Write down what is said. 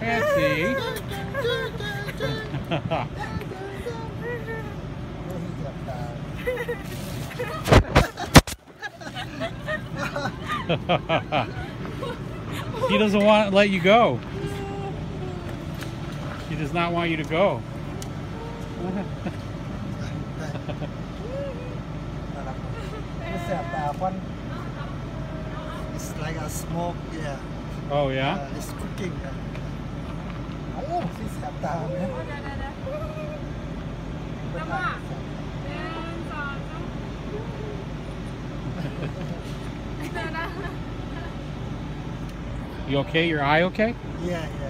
Happy. he doesn't want to let you go. He does not want you to go like a smoke, yeah. Oh, yeah? Uh, it's cooking. Oh, please have that, you okay? Your eye okay? Yeah, yeah.